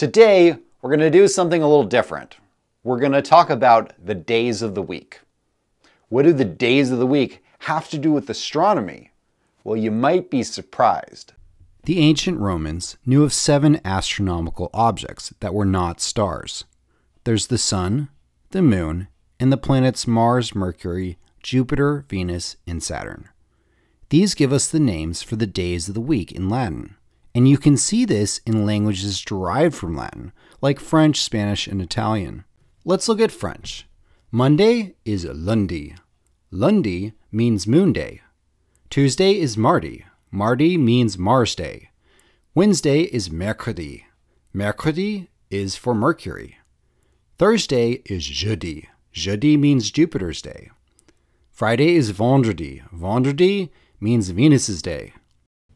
Today, we're going to do something a little different. We're going to talk about the days of the week. What do the days of the week have to do with astronomy? Well, you might be surprised. The ancient Romans knew of seven astronomical objects that were not stars. There's the sun, the moon, and the planets Mars, Mercury, Jupiter, Venus, and Saturn. These give us the names for the days of the week in Latin. And you can see this in languages derived from Latin, like French, Spanish, and Italian. Let's look at French. Monday is lundi. Lundi means moon day. Tuesday is mardi. Mardi means Mars day. Wednesday is mercredi. Mercredi is for Mercury. Thursday is jeudi. Jeudi means Jupiter's day. Friday is vendredi. Vendredi means Venus's day.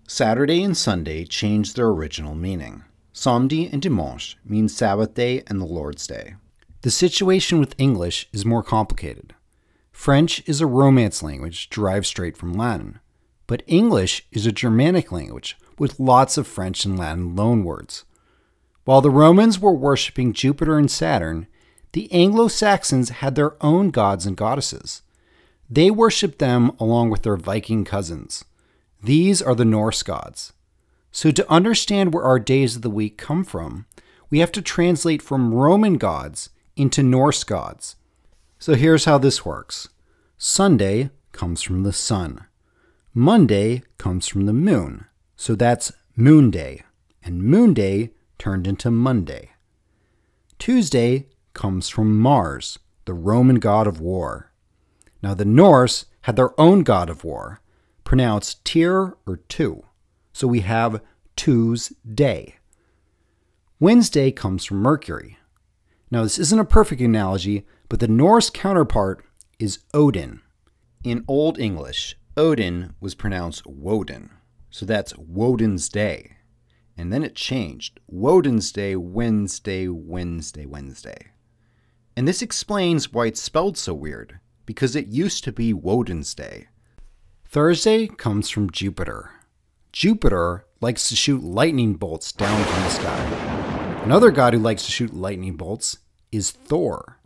Saturday and Sunday change their original meaning. Samedi and dimanche mean Sabbath day and the Lord's day. The situation with English is more complicated. French is a Romance language derived straight from Latin, but English is a Germanic language with lots of French and Latin loanwords. While the Romans were worshipping Jupiter and Saturn, the Anglo Saxons had their own gods and goddesses. They worshiped them along with their Viking cousins. These are the Norse gods. So, to understand where our days of the week come from, we have to translate from Roman gods into Norse gods. So, here's how this works Sunday comes from the sun, Monday comes from the moon. So, that's Moon Day, and Moon Day turned into Monday. Tuesday comes from Mars, the Roman god of war. Now, the Norse had their own god of war, pronounced Tyr or Tiw. So we have Tuesday. Wednesday comes from Mercury. Now, this isn't a perfect analogy, but the Norse counterpart is Odin. In Old English, Odin was pronounced Woden. So that's Woden's Day. And then it changed Woden's Day, Wednesday, Wednesday, Wednesday. And this explains why it's spelled so weird because it used to be Woden's Day. Thursday comes from Jupiter. Jupiter likes to shoot lightning bolts down from the sky. Another god who likes to shoot lightning bolts is Thor.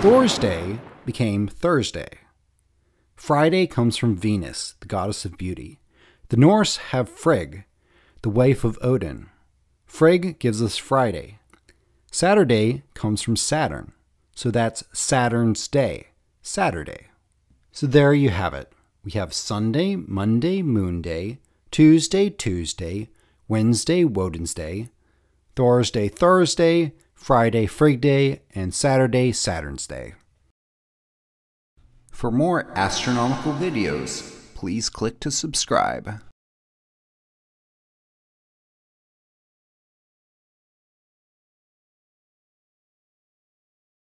Thor's day became Thursday. Friday comes from Venus, the goddess of beauty. The Norse have Frigg, the wife of Odin. Frigg gives us Friday. Saturday comes from Saturn, so that's Saturn's day. Saturday. So there you have it. We have Sunday, Monday, Moon Day, Tuesday, Tiw's Day, Wednesday, Woden's Day, Thursday, Thor's Day, Friday, Frigg Day, and Saturday, Saturn's Day. For more astronomical videos, please click to subscribe.